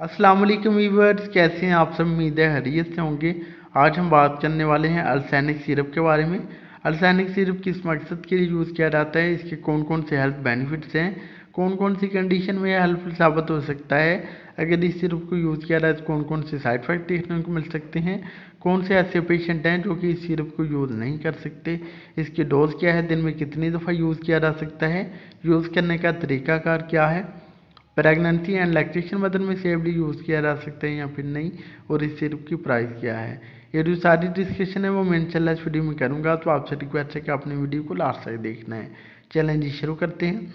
अस्सलाम वालेकुम वीवर्स कैसे हैं आप सब? उम्मीद है हरीत से होंगे। आज हम बात करने वाले हैं अल्सैनिक सिरप के बारे में। अल्सैनिक सिरप किस मकसद के लिए यूज़ किया जाता है? इसके कौन कौन से हेल्थ बेनिफिट्स हैं? कौन कौन सी कंडीशन में यह हेल्पफुल साबित हो सकता है? अगर इस सिरप को यूज़ किया जाए तो कौन कौन से साइड इफ़ेक्ट देखने को मिल सकते हैं? कौन से ऐसे पेशेंट हैं जो कि इस सिरप को यूज़ नहीं कर सकते? इसकी डोज क्या है? दिन में कितनी दफ़ा यूज़ किया जा सकता है? यूज़ करने का तरीकाकार क्या है? प्रेगनेंसी एंड लैक्टेशन मदर में सेफली यूज़ किया जा सकता है या फिर नहीं, और इस सिरप की प्राइस क्या है? ये जो सारी डिस्कशन है, वो मैं इंशाल्लाह इस वीडियो में करूँगा तो आपसे रिक्वेस्ट है कि आपने वीडियो को लास्ट तक देखना है। चैलेंज शुरू करते हैं।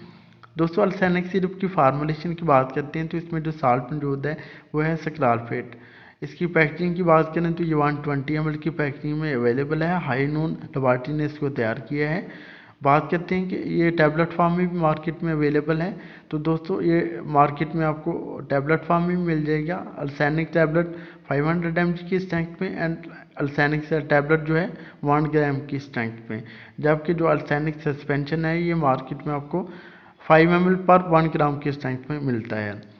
दोस्तों अल्सैनिक सिरप की फार्मूलेशन की बात करते हैं तो इसमें जो साल्ट मौजूद है, वो है सक्रालफेट इसकी पैकेजिंग की बात करें तो ये वन ट्वेंटी एम की पैकेजिंग में अवेलेबल है। हाई नून लबार्टी ने इसको तैयार किया है। बात करते हैं कि ये टैबलेट फॉर्म में भी मार्केट में अवेलेबल है। तो दोस्तों, ये मार्केट में आपको टैबलेट फॉर्म में मिल जाएगा। अल्सैनिक टैबलेट 500 हंड्रेड एम की स्ट्रेंथ में एंड अल्सैनिक टैबलेट जो है वन ग्राम की स्ट्रेंथ में। जबकि जो अल्सैनिक सस्पेंशन है, ये मार्केट में आपको 5 एम पर वन ग्राम की स्ट्रेंथ में मिलता है।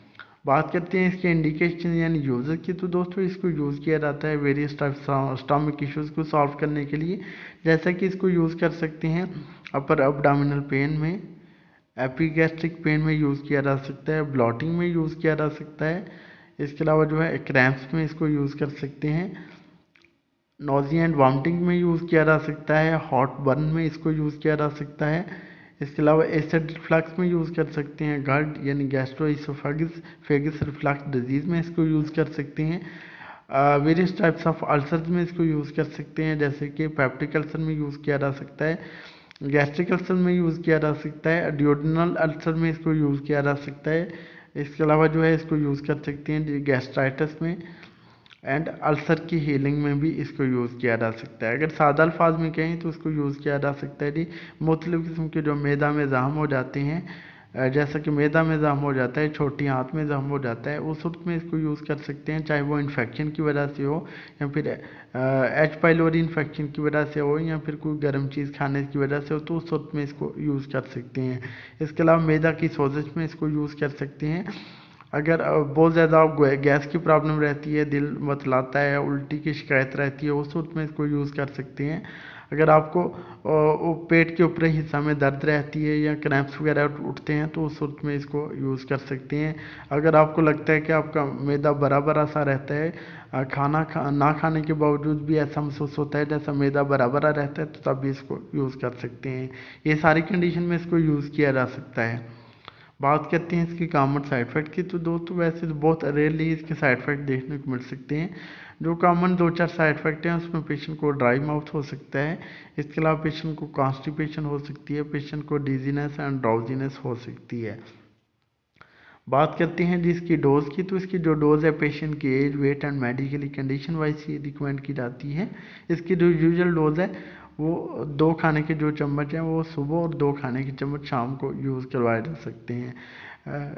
बात करते हैं इसके इंडिकेशन यानी यूज़र की। तो दोस्तों, इसको यूज़ किया जाता है वेरियस टाइप स्टॉमिक इश्यूज़ को सॉल्व करने के लिए। जैसा कि इसको यूज़ कर सकते हैं अपर अपडामिनल पेन में एपीगैस्ट्रिक पेन में यूज़ किया जा सकता है ब्लॉटिंग में यूज़ किया जा सकता है। इसके अलावा जो है क्रैम्प्स में इसको यूज़ कर सकते हैं। नोजी एंड वॉमिटिंग में यूज़ किया जा सकता है हॉट बर्न में इसको यूज़ किया जा सकता है। इसके अलावा एसिड रिफ्लक्स में यूज़ कर सकते हैं गर्ड यानी गैस्ट्रोइसोफेगस फेगस रिफ्लक्स डिज़ीज़ में इसको यूज़ कर सकते हैं। वेरियस टाइप्स ऑफ़ अल्सर्स में इसको यूज़ कर सकते हैं, जैसे कि पैप्टिक अल्सर में यूज़ किया जा सकता है गैस्ट्रिक अल्सर में यूज़ किया जा सकता है डिओडनल अल्सर में इसको यूज़ किया जा सकता है। इसके अलावा जो है इसको यूज़ कर सकते हैं गैस्ट्राइटस में। एंड अल्सर की हीलिंग में भी इसको यूज़ किया जा सकता है। अगर सादा अल्फाज में कहें तो इसको यूज़ किया जा सकता है। जी मुख्तु किस्म के जो मैदा में जहम हो जाते हैं जैसा कि मैदा में जम हो जाता है, छोटी हाथ में जम हो जाता है, उस वक्त में इसको यूज़ कर सकते हैं, चाहे वो इन्फेक्शन की वजह से हो या फिर एच पाइलोरी इन्फेक्शन की वजह से हो या फिर कोई गर्म चीज़ खाने की वजह से हो तो उस वक्त में इसको यूज़ कर सकते हैं। इसके अलावा मैदा की सोजिश में इसको यूज़ कर सकते हैं। अगर बहुत ज़्यादा गैस की प्रॉब्लम रहती है, दिल मतलाता है, उल्टी की शिकायत रहती है, उस वक्त में इसको यूज़ कर सकते हैं। अगर आपको पेट के ऊपरी हिस्सा में दर्द रहती है या क्रैम्प्स वगैरह उठते हैं तो उस वक्त में इसको यूज़ कर सकते हैं। अगर आपको लगता है कि आपका मैदा बरा बरा सा रहता है खाना खा, ना खाने के बावजूद भी ऐसा महसूस होता है जैसा मैदा बरा बरा रहता है तो तब भी इसको यूज़ कर सकते हैं। ये सारी कंडीशन में इसको यूज़ किया जा सकता है। बात करते हैं इसकी कॉमन साइड इफ़ेक्ट की तो दोस्तों वैसे तो बहुत रेयरली इसके साइड इफ़ेक्ट देखने को मिल सकते हैं। जो कॉमन दो चार साइड इफ़ेक्ट हैं, उसमें पेशेंट को ड्राई माउथ हो सकता है। इसके अलावा पेशेंट को कॉन्स्टिपेशन हो सकती है पेशेंट को डिजीनेस एंड ड्राउजीनेस हो सकती है। बात करते हैं जिसकी डोज़ की तो इसकी जो डोज़ है पेशेंट की age weight and medically condition wise he recommend की जाती है। इसकी जो यूजल डोज़ है वो दो खाने के जो चम्मच हैं, वो सुबह और दो खाने के चम्मच शाम को यूज़ करवाए जा सकते हैं।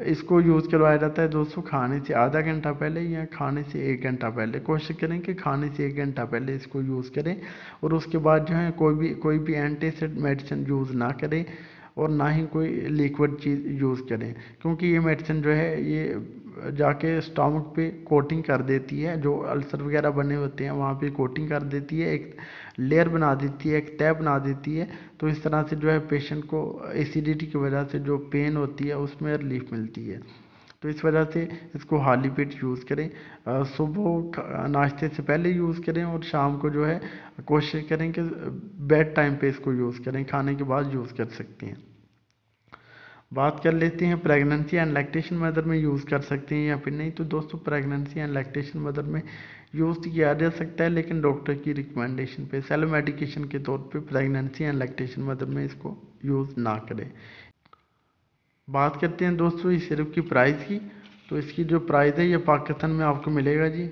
इसको यूज़ करवाया जाता है दोस्तों खाने से आधा घंटा पहले या खाने से एक घंटा पहले। कोशिश करें कि खाने से एक घंटा पहले इसको यूज़ करें और उसके बाद जो है कोई भी कोई भी एंटीसिड मेडिसिन यूज़ ना करें और ना ही कोई लिक्विड चीज़ यूज़ करें। क्योंकि ये मेडिसिन जो है, ये जाके स्टमक पे कोटिंग कर देती है, जो अल्सर वगैरह बने होते हैं, वहाँ पे कोटिंग कर देती है। एक लेयर बना देती है, एक तय बना देती है तो इस तरह से जो है पेशेंट को एसिडिटी की वजह से जो पेन होती है, उसमें रिलीफ मिलती है। तो इस वजह से इसको हाली पेट यूज़ करें। सुबह नाश्ते से पहले यूज़ करें और शाम को जो है कोशिश करें कि बेड टाइम पे इसको यूज़ करें, खाने के बाद यूज़ कर सकते हैं। बात कर लेते हैं प्रेगनेंसी एंड लैक्टेशन मदर में यूज़ कर सकते हैं या फिर नहीं। तो दोस्तों प्रेगनेंसी एंड लैक्टेशन मदर में यूज़ किया जा सकता है, लेकिन डॉक्टर की रिकमेंडेशन पे सेल्फ मेडिकेशन के तौर पे प्रेगनेंसी एंड लैक्टेशन मदर में इसको यूज़ ना करें। बात करते हैं दोस्तों इस सिरप की प्राइस की। तो इसकी जो प्राइस है, ये पाकिस्तान में आपको मिलेगा जी।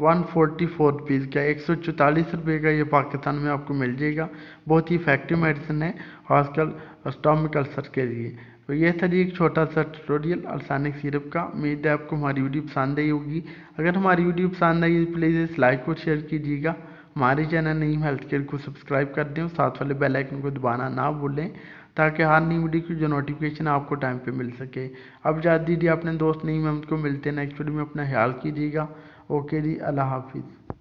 वन फोर्टी फोर रुपीज़ का, एक सौ चौतालीस रुपये का ये पाकिस्तान में आपको मिल जाएगा। बहुत ही इफ़ेक्टिव मेडिसिन है, खासकर स्टॉमिक अल्सर के लिए। तो ये था जी एक छोटा सा ट्यूटोरियल अल्सानिक सिरप का। उम्मीद है आपको हमारी वीडियो पसंद आई होगी। अगर हमारी वीडियो पसंद आई प्लीज़ इस लाइक और शेयर कीजिएगा। हमारे चैनल नीम हेल्थ केयर को सब्सक्राइब कर दें साथ वाले बेल आइकन को दबाना ना भूलें, ताकि हर नई वीडियो की जो नोटिफिकेशन आपको टाइम पे मिल सके। अब जा दीजिए, अपने दोस्त नहीं मैं को मिलते हैं। नेक्स्ट वीडियो में अपना ख्याल कीजिएगा। ओके जी अल्लाह हाफिज़।